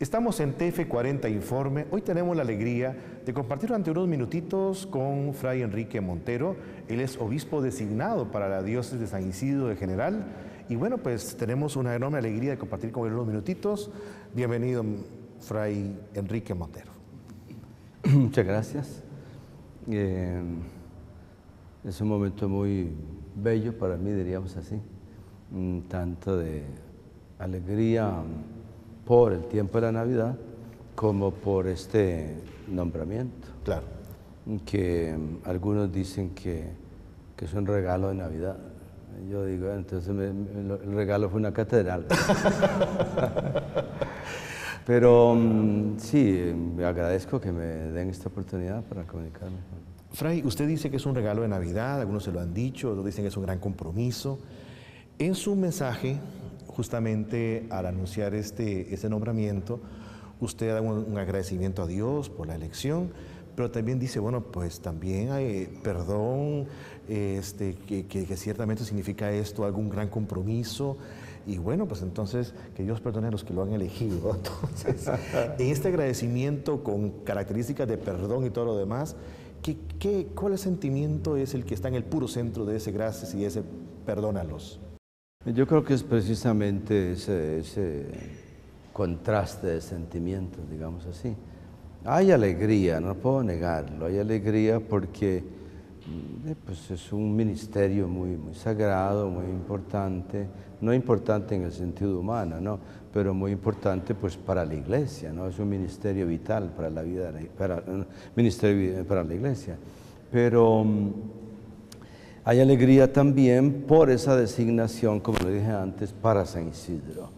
Estamos en TF40 Informe. Hoy tenemos la alegría de compartir durante unos minutitos con Fray Enrique Montero. Él es obispo designado para la diócesis de San Isidro de General. Y bueno, pues tenemos una enorme alegría de compartir con él unos minutitos. Bienvenido, Fray Enrique Montero. Muchas gracias. Eh, es un momento muy bello para mí, diríamos así. Tanto de alegría por el tiempo de la Navidad como por este nombramiento. Claro. Que mm, algunos dicen que, que es un regalo de Navidad. Yo digo, entonces el regalo fue una catedral. Pero mm, sí, me agradezco que me den esta oportunidad para comunicarme. Fray, usted dice que es un regalo de Navidad, algunos se lo han dicho, otros dicen que es un gran compromiso. En su mensaje justamente al anunciar este, este nombramiento, usted da un, agradecimiento a Dios por la elección, pero también dice, bueno, pues también hay perdón, este, que, que, ciertamente significa esto, algún gran compromiso, y bueno, pues entonces que Dios perdone a los que lo han elegido. Entonces, en este agradecimiento con características de perdón y todo lo demás, ¿qué, qué, cuál sentimiento es el que está en el puro centro de ese gracias y ese perdónalos? Yo creo que es precisamente ese, contraste de sentimientos, digamos así. Hay alegría, no puedo negarlo, hay alegría porque mm, eh, pues es un ministerio muy, muy sagrado, muy importante, no importante en el sentido humano, ¿no? pero muy importante pues para la iglesia, ¿no? es un ministerio vital para la vida, para, ministerio para la iglesia. Pero mm, hay alegría también por esa designación, como le dije antes, para San Isidro,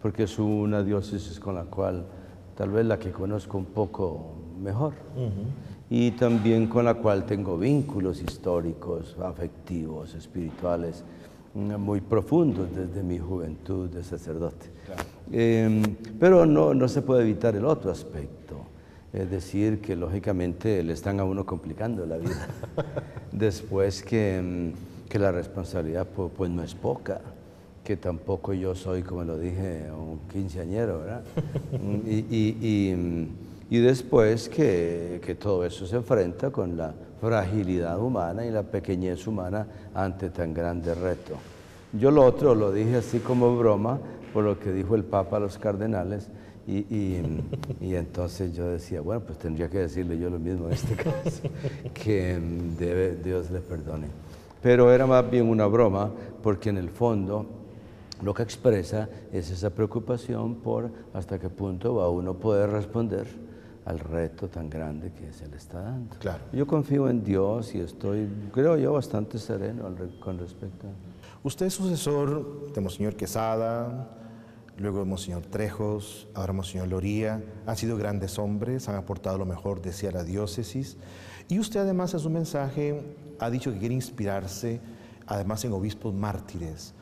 porque es una diócesis con la cual tal vez la que conozco un poco mejor. Y también con la cual tengo vínculos históricos, afectivos, espirituales mm, muy profundos desde mi juventud de sacerdote. Em, pero no, no se puede evitar el otro aspecto es decir, que lógicamente le están a uno complicando la vida. Después que, mm, que la responsabilidad pues, pues, no es poca, que tampoco yo soy, como lo dije, un quinceañero, ¿verdad? y, y, y, y, después que, que todo eso se enfrenta con la fragilidad humana y la pequeñez humana ante tan grande reto. Yo lo otro lo dije así como broma, por lo que dijo el Papa a los cardenales, y, y, entonces yo decía, bueno, pues tendría que decirle yo lo mismo en este caso, que debe, Dios le perdone. Pero era más bien una broma, porque en el fondo lo que expresa es esa preocupación por hasta qué punto va uno a poder responder al reto tan grande que se le está dando. Claro. Yo confío en Dios y estoy, creo yo, bastante sereno con respecto a... Usted es sucesor de Monseñor Quesada, luego Monseñor Trejos, ahora Monseñor Loría, han sido grandes hombres, han aportado lo mejor de a la diócesis. Y usted además en su mensaje ha dicho que quiere inspirarse además en obispos mártires,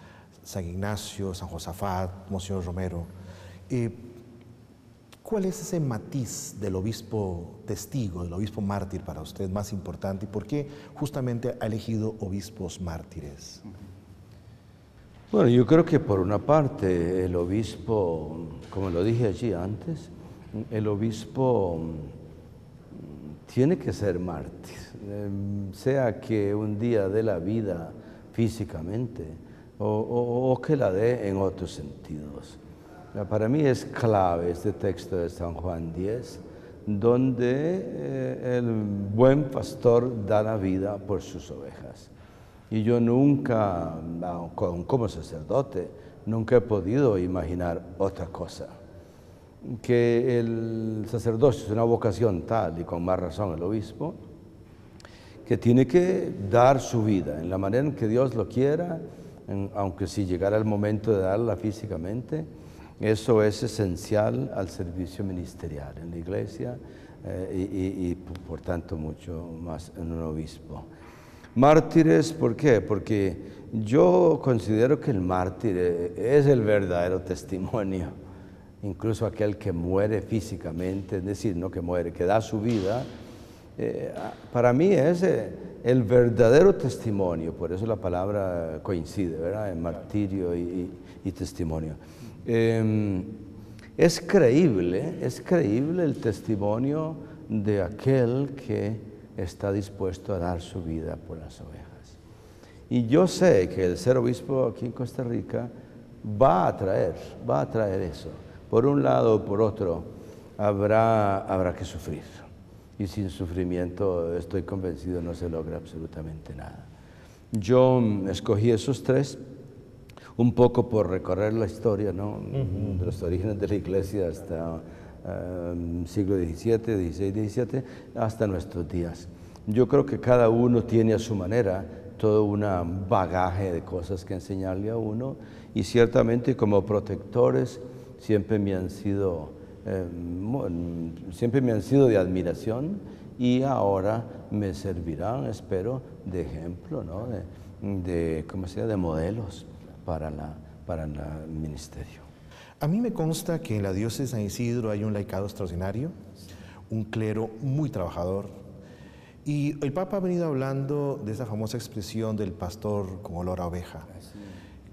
San Ignacio, San Josafat, Monseñor Romero. Eh, ¿Cuál es ese matiz del obispo testigo, del obispo mártir para usted más importante y por qué justamente ha elegido obispos mártires? Bueno, yo creo que por una parte el obispo, como lo dije allí antes, el obispo mm, tiene que ser mártir, em, sea que un día dé la vida físicamente o, que la dé en otros sentidos. Para mí es clave este texto de San Juan 10, donde eh, el buen pastor da la vida por sus ovejas. Y yo nunca, como sacerdote, nunca he podido imaginar otra cosa. Que el sacerdocio es una vocación tal, y con más razón el obispo, que tiene que dar su vida en la manera en que Dios lo quiera, aunque si llegara el momento de darla físicamente, eso es esencial al servicio ministerial en la iglesia eh, y, y, por tanto mucho más en un obispo. Mártires, ¿por qué? Porque yo considero que el mártir es el verdadero testimonio, incluso aquel que muere físicamente, es decir, no que muere, que da su vida, eh, para mí es eh, el verdadero testimonio, por eso la palabra coincide, ¿verdad? En martirio y, testimonio. Em, es creíble, es creíble el testimonio de aquel que está dispuesto a dar su vida por las ovejas. Y yo sé que el ser obispo aquí en Costa Rica va a traer, va a traer eso. Por un lado o por otro, habrá, habrá que sufrir. Y sin sufrimiento, estoy convencido, no se logra absolutamente nada. Yo escogí esos tres un poco por recorrer la historia, ¿no? de los orígenes de la iglesia hasta el siglo XVII, XVI, XVII, hasta nuestros días. Yo creo que cada uno tiene a su manera todo un bagaje de cosas que enseñarle a uno y ciertamente como protectores siempre me han sido, em, siempre me han sido de admiración y ahora me servirán, espero, de ejemplo, ¿no? de, de, ¿cómo sea? de modelos para, la, para el ministerio. A mí me consta que en la diócesis de San Isidro hay un laicado extraordinario, un clero muy trabajador, y el Papa ha venido hablando de esa famosa expresión del pastor como olor a oveja.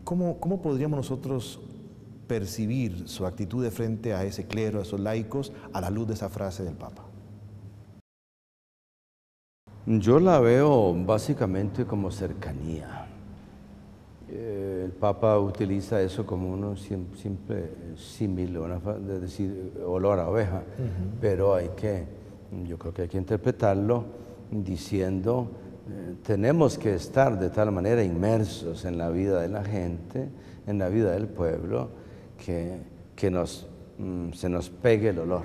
¿Cómo, ¿Cómo, podríamos nosotros percibir su actitud de frente a ese clero, a esos laicos, a la luz de esa frase del Papa? Yo la veo básicamente como cercanía. Eh, el Papa utiliza eso como un simple símil, de decir olor a oveja, pero hay que, yo creo que hay que interpretarlo diciendo, eh, tenemos que estar de tal manera inmersos en la vida de la gente, en la vida del pueblo, que, que nos, mm, se nos pegue el olor.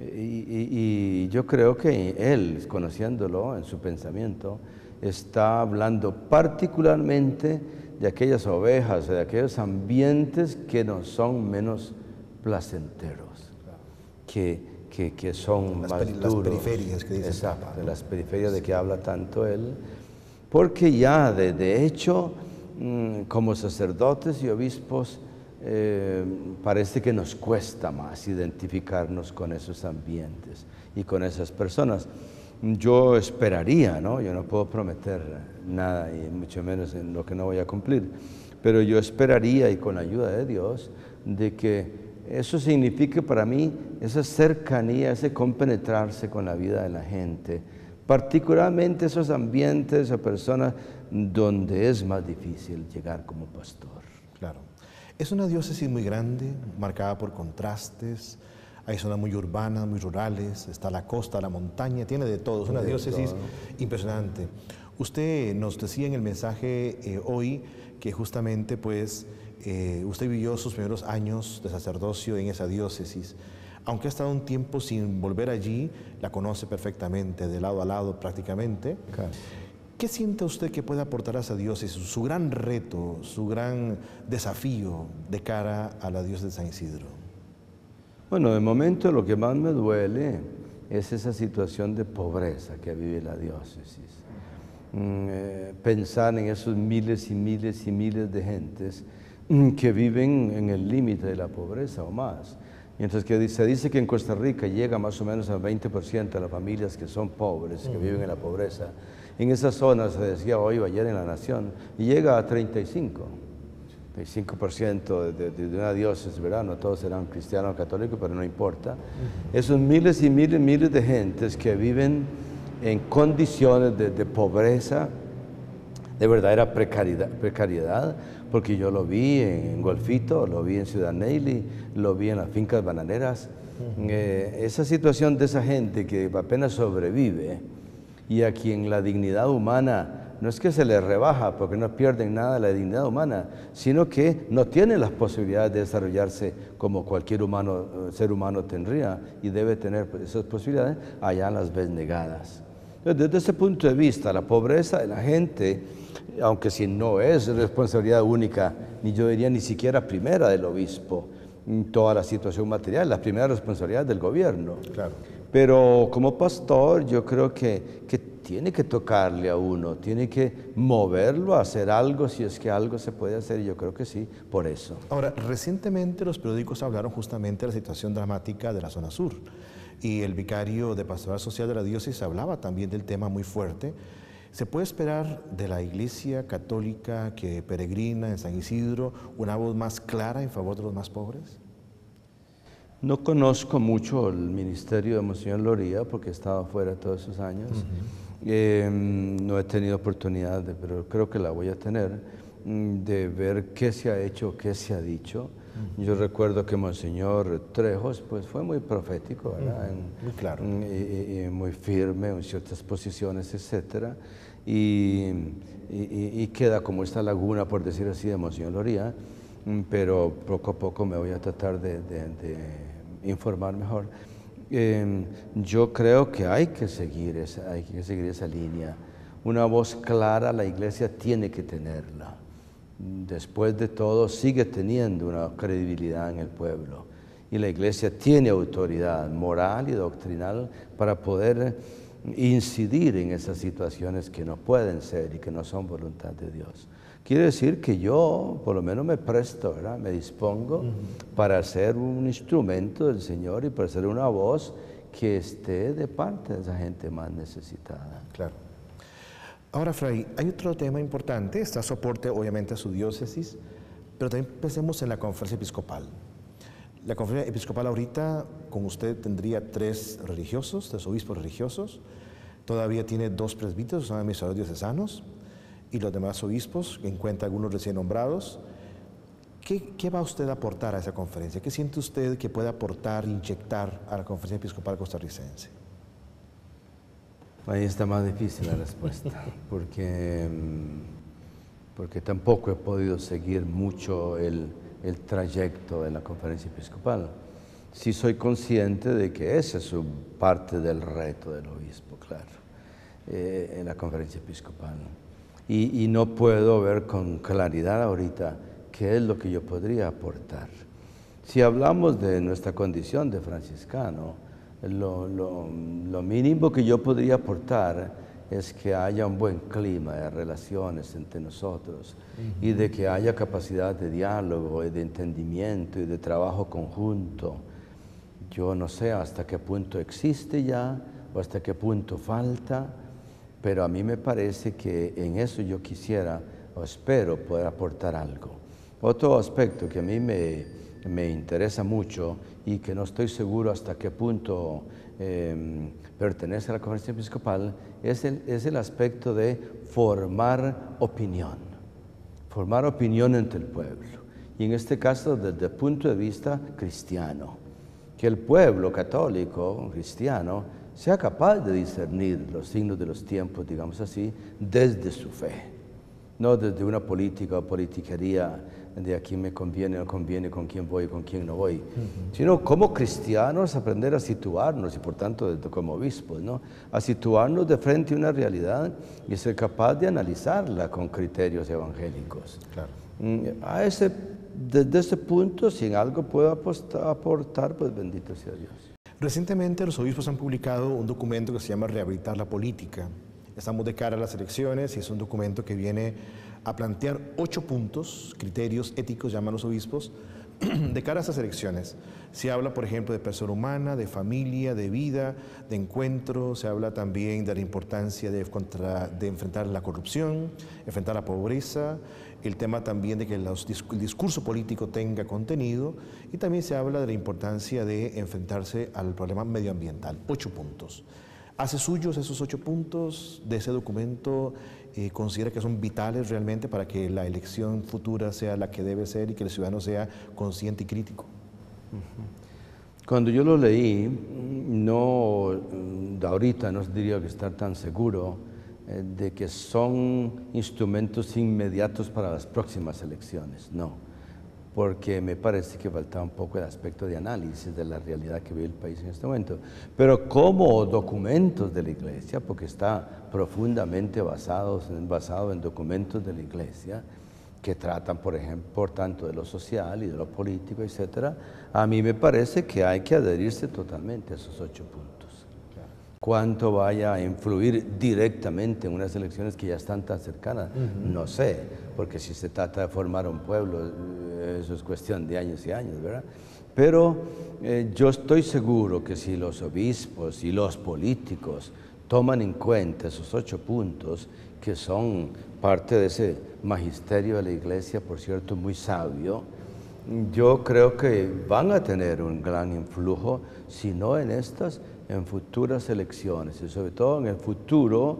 Y, yo creo que él, conociéndolo en su pensamiento, está hablando particularmente de aquellas ovejas, de aquellos ambientes que nos son menos placenteros, que, que, son las, más Las periferias que dice Exacto, de las periferias de que habla tanto él. Porque ya, de, hecho, mm, como sacerdotes y obispos, eh, parece que nos cuesta más identificarnos con esos ambientes y con esas personas. Yo esperaría, ¿no? Yo no puedo prometer nada y mucho menos en lo que no voy a cumplir, pero yo esperaría y con la ayuda de Dios de que eso significa para mí esa cercanía, ese compenetrarse con la vida de la gente, particularmente esos ambientes o personas donde es más difícil llegar como pastor. Claro. Es una diócesis muy grande, marcada por contrastes, hay zonas muy urbanas, muy rurales, está la costa, la montaña, tiene de todo, es una diócesis impresionante. Usted nos decía en el mensaje eh, hoy que justamente pues eh, usted vivió sus primeros años de sacerdocio en esa diócesis. Aunque ha estado un tiempo sin volver allí, la conoce perfectamente, de lado a lado prácticamente. ¿Qué siente usted que puede aportar a esa diócesis? Su gran reto, su gran desafío de cara a la diócesis de San Isidro. Bueno, de momento lo que más me duele es esa situación de pobreza que vive la diócesis. Mm, eh, pensar en esos miles y miles y miles de gentes Mm, que viven en el límite de la pobreza o más. Mientras que se dice que en Costa Rica llega más o menos al 20% de las familias que son pobres, que viven en la pobreza. En esas zonas, se decía hoy o ayer en La Nación, y llega a 35. 35% de, de, una diócesis, ¿verdad? No todos serán cristianos o católicos, pero no importa. Esos miles y miles y miles de gentes que viven en condiciones de, de pobreza, de verdadera precariedad, precariedad porque yo lo vi en Golfito, lo vi en Ciudad Neily, lo vi en las fincas bananeras. Eh, esa situación de esa gente que apenas sobrevive y a quien la dignidad humana no es que se le rebaja porque no pierden nada de la dignidad humana, sino que no tienen las posibilidades de desarrollarse como cualquier humano, eh, ser humano tendría y debe tener esas posibilidades, allá las ves negadas. Desde ese punto de vista, la pobreza de la gente aunque si no es responsabilidad única, ni yo diría ni siquiera primera del obispo, toda la situación material, la primera responsabilidad del gobierno. Claro. Pero como pastor yo creo que, que tiene que tocarle a uno, tiene que moverlo a hacer algo, si es que algo se puede hacer, y yo creo que sí, por eso. Ahora, recientemente los periódicos hablaron justamente de la situación dramática de la zona sur, y el vicario de Pastoral Social de la Diócesis hablaba también del tema muy fuerte, ¿Se puede esperar de la Iglesia Católica que peregrina en San Isidro una voz más clara en favor de los más pobres? No conozco mucho el ministerio de Monseñor Loría porque he estado fuera todos esos años. Em, no he tenido oportunidad, pero creo que la voy a tener, mm, de ver qué se ha hecho, qué se ha dicho. Yo recuerdo que Monseñor Trejos pues, fue muy profético, muy claro. Y, muy firme en ciertas posiciones, etc. Y, queda como esta laguna, por decir así, de Monseñor Loría, mm, pero poco a poco me voy a tratar de, informar mejor. Em, yo creo que hay que, seguir esa, hay que seguir esa línea. Una voz clara la iglesia tiene que tenerla después de todo sigue teniendo una credibilidad en el pueblo y la iglesia tiene autoridad moral y doctrinal para poder incidir en esas situaciones que no pueden ser y que no son voluntad de Dios. Quiere decir que yo por lo menos me presto, me dispongo para ser un instrumento del Señor y para ser una voz que esté de parte de esa gente más necesitada. Claro. Ahora, Fray, hay otro tema importante, está soporte obviamente a su diócesis, pero también pensemos en la conferencia episcopal. La conferencia episcopal ahorita con usted tendría tres religiosos, tres obispos religiosos, todavía tiene dos presbíteros, son administradores diocesanos, y los demás obispos, en cuenta algunos recién nombrados. ¿Qué, ¿Qué, va usted a aportar a esa conferencia? ¿Qué siente usted que puede aportar, inyectar a la conferencia episcopal costarricense? Ahí está más difícil la respuesta, porque, mm, porque tampoco he podido seguir mucho el, el trayecto de la conferencia episcopal. Sí soy consciente de que esa es parte del reto del obispo, claro, eh, en la conferencia episcopal. Y, y no puedo ver con claridad ahorita qué es lo que yo podría aportar. Si hablamos de nuestra condición de franciscano, lo, lo, mínimo que yo podría aportar es que haya un buen clima de relaciones entre nosotros y de que haya capacidad de diálogo y de entendimiento y de trabajo conjunto. Yo no sé hasta qué punto existe ya o hasta qué punto falta, pero a mí me parece que en eso yo quisiera o espero poder aportar algo. Otro aspecto que a mí me, me interesa mucho y que no estoy seguro hasta qué punto em, pertenece a la conferencia episcopal, es el, es el aspecto de formar opinión, formar opinión entre el pueblo. Y en este caso desde el punto de vista cristiano, que el pueblo católico, cristiano, sea capaz de discernir los signos de los tiempos, digamos así, desde su fe, no desde una política o politiquería de a quién me conviene o no conviene, con quién voy, con quién no voy, sino como cristianos aprender a situarnos y por tanto como obispos, ¿no? a situarnos de frente a una realidad y ser capaz de analizarla con criterios evangélicos. Claro. Mm, a ese, desde ese punto, si en algo puedo aportar, pues bendito sea Dios. Recientemente los obispos han publicado un documento que se llama Rehabilitar la Política. Estamos de cara a las elecciones y es un documento que viene a plantear ocho puntos, criterios éticos, llaman los obispos, de cara a esas elecciones. Se habla, por ejemplo, de persona humana, de familia, de vida, de encuentro, se habla también de la importancia de, de enfrentar la corrupción, enfrentar la pobreza, el tema también de que el discurso político tenga contenido y también se habla de la importancia de enfrentarse al problema medioambiental. Ocho puntos. ¿Hace suyos esos ocho puntos de ese documento? Eh, considera que son vitales realmente para que la elección futura sea la que debe ser y que el ciudadano sea consciente y crítico. Cuando yo lo leí, no, de ahorita no diría que estar tan seguro eh, de que son instrumentos inmediatos para las próximas elecciones, no porque me parece que falta un poco el aspecto de análisis de la realidad que vive el país en este momento. Pero como documentos de la Iglesia, porque está profundamente basado, basado en documentos de la Iglesia, que tratan, por ejemplo, por tanto de lo social y de lo político, etc., a mí me parece que hay que adherirse totalmente a esos ocho puntos cuánto vaya a influir directamente en unas elecciones que ya están tan cercanas. No sé, porque si se trata de formar un pueblo, eh, eso es cuestión de años y años, ¿verdad? Pero eh, yo estoy seguro que si los obispos y los políticos toman en cuenta esos ocho puntos, que son parte de ese magisterio de la iglesia, por cierto, muy sabio, yo creo que van a tener un gran influjo, si no en estas, en futuras elecciones y sobre todo en el futuro,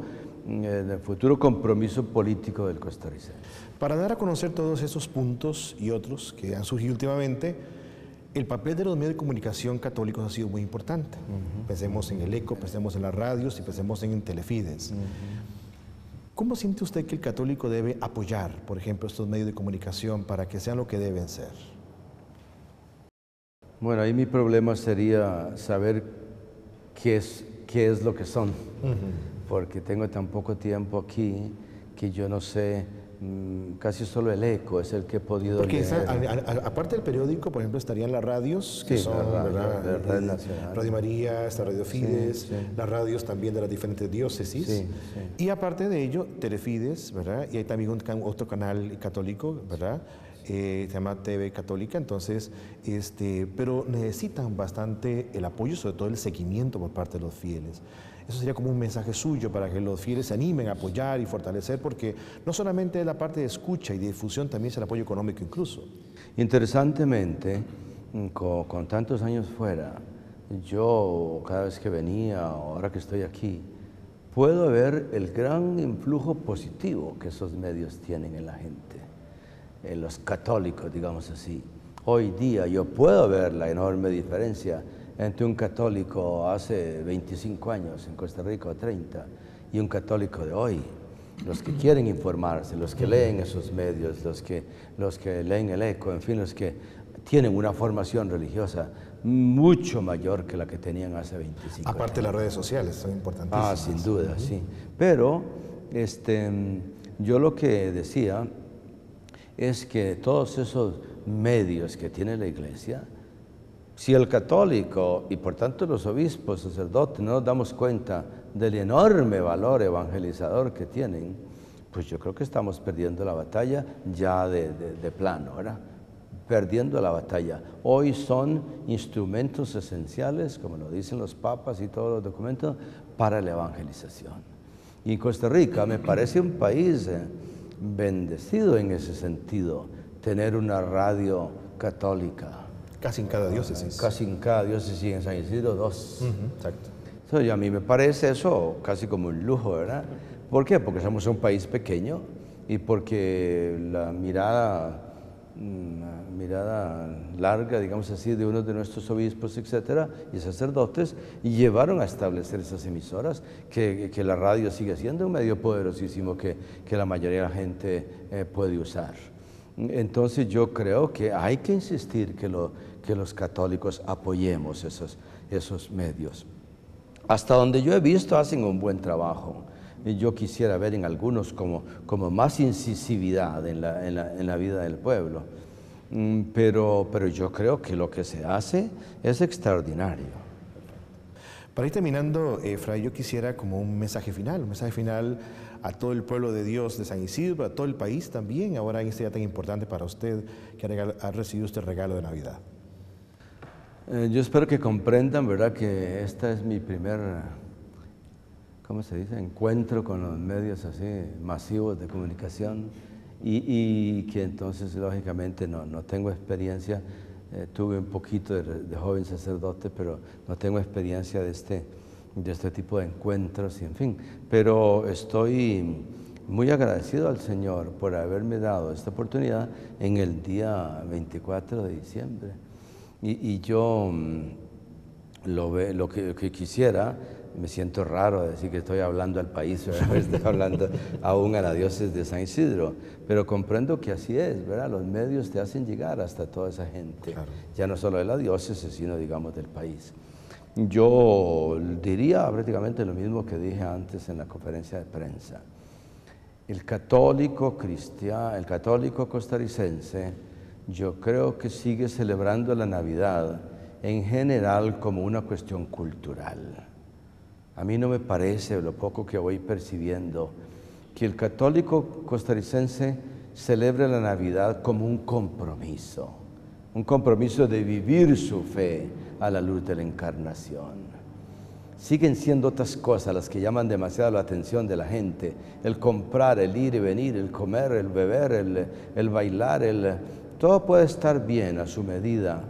el futuro compromiso político del costarricense. Para dar a conocer todos esos puntos y otros que han surgido últimamente, el papel de los medios de comunicación católicos ha sido muy importante. Pensemos en el ECO, pensemos en las radios y pensemos en Telefides. ¿Cómo siente usted que el católico debe apoyar, por ejemplo, estos medios de comunicación para que sean lo que deben ser? Bueno, ahí mi problema sería saber qué es, qué es lo que son, porque tengo tan poco tiempo aquí que yo no sé, mm, casi solo el eco es el que he podido Porque aparte del periódico, por ejemplo, estarían las radios, que son radio, María, está Radio Fides, las radios también de las diferentes diócesis. Y aparte de ello, Telefides, ¿verdad? Y hay también un, otro canal católico, ¿verdad? Eh, se llama TV Católica, entonces, este, pero necesitan bastante el apoyo, sobre todo el seguimiento por parte de los fieles. Eso sería como un mensaje suyo para que los fieles se animen a apoyar y fortalecer, porque no solamente la parte de escucha y difusión, también es el apoyo económico incluso. Interesantemente, mm, con, con tantos años fuera, yo cada vez que venía, ahora que estoy aquí, puedo ver el gran influjo positivo que esos medios tienen en la gente en los católicos, digamos así. Hoy día yo puedo ver la enorme diferencia entre un católico hace 25 años en Costa Rica o 30 y un católico de hoy. Los que quieren informarse, los que leen esos medios, los que, los que leen el eco, en fin, los que tienen una formación religiosa mucho mayor que la que tenían hace 25 años. Aparte las redes sociales son importantísimas. Ah, sin duda, sí. Pero este, yo lo que decía es que todos esos medios que tiene la iglesia, si el católico y por tanto los obispos, sacerdotes, no nos damos cuenta del enorme valor evangelizador que tienen, pues yo creo que estamos perdiendo la batalla ya de, plano, ¿verdad? Perdiendo la batalla. Hoy son instrumentos esenciales, como lo dicen los papas y todos los documentos, para la evangelización. Y Costa Rica me parece un país... Eh, bendecido en ese sentido, tener una radio católica. Casi en cada diócesis. Casi en cada diócesis, en San Isidro dos. exacto. y a mí me parece eso casi como un lujo, ¿verdad? ¿Por qué? Porque somos un país pequeño y porque la mirada una mirada larga, digamos así, de uno de nuestros obispos, etcétera, y sacerdotes, y llevaron a establecer esas emisoras, que, que la radio sigue siendo un medio poderosísimo que, que la mayoría de la gente eh, puede usar. Entonces yo creo que hay que insistir que, lo, que los católicos apoyemos esos, esos medios. Hasta donde yo he visto hacen un buen trabajo yo quisiera ver en algunos como, como más incisividad en la, en, la, en la, vida del pueblo. Mm, pero, pero yo creo que lo que se hace es extraordinario. Para ir terminando, eh, Fray, yo quisiera como un mensaje final, un mensaje final a todo el pueblo de Dios de San Isidro, a todo el país también, ahora en este día tan importante para usted que ha, recibido este regalo de Navidad. Eh, yo espero que comprendan, ¿verdad?, que esta es mi primer ¿cómo se dice?, encuentro con los medios así masivos de comunicación y, que entonces lógicamente no, no tengo experiencia, eh, tuve un poquito de, joven sacerdote, pero no tengo experiencia de este, de este tipo de encuentros y en fin, pero estoy muy agradecido al Señor por haberme dado esta oportunidad en el día 24 de diciembre. Y, yo mm, lo, ve, lo, que, que quisiera me siento raro decir que estoy hablando al país, estoy hablando aún a la diócesis de San Isidro, pero comprendo que así es, ¿verdad? Los medios te hacen llegar hasta toda esa gente, ya no solo de la diócesis, sino digamos del país. Yo diría prácticamente lo mismo que dije antes en la conferencia de prensa. El católico cristiano, el católico costarricense, yo creo que sigue celebrando la Navidad en general como una cuestión cultural a mí no me parece, lo poco que voy percibiendo, que el católico costarricense celebre la Navidad como un compromiso, un compromiso de vivir su fe a la luz de la encarnación. Siguen siendo otras cosas las que llaman demasiado la atención de la gente, el comprar, el ir y venir, el comer, el beber, el, bailar, el, todo puede estar bien a su medida,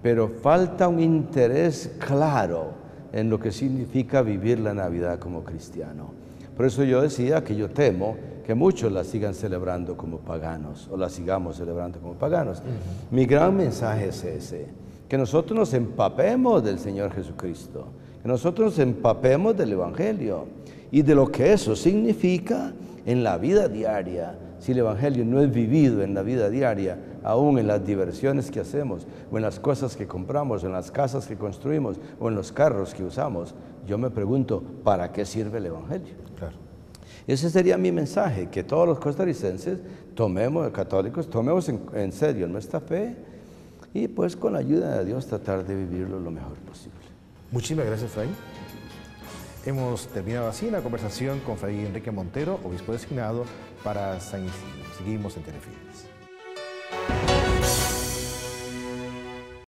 pero falta un interés claro en lo que significa vivir la Navidad como cristiano. Por eso yo decía que yo temo que muchos la sigan celebrando como paganos o la sigamos celebrando como paganos. Mi gran mensaje es ese, que nosotros nos empapemos del Señor Jesucristo, que nosotros nos empapemos del Evangelio y de lo que eso significa en la vida diaria, si el Evangelio no es vivido en la vida diaria, aún en las diversiones que hacemos, o en las cosas que compramos, o en las casas que construimos, o en los carros que usamos, yo me pregunto, ¿para qué sirve el Evangelio? Claro. Ese sería mi mensaje, que todos los costarricenses tomemos, católicos, tomemos en, en serio nuestra fe y pues con la ayuda de Dios tratar de vivirlo lo mejor posible. Muchísimas gracias, Fray. Hemos terminado así la conversación con Fray Enrique Montero, obispo designado para San Isidro. Seguimos en Telefides.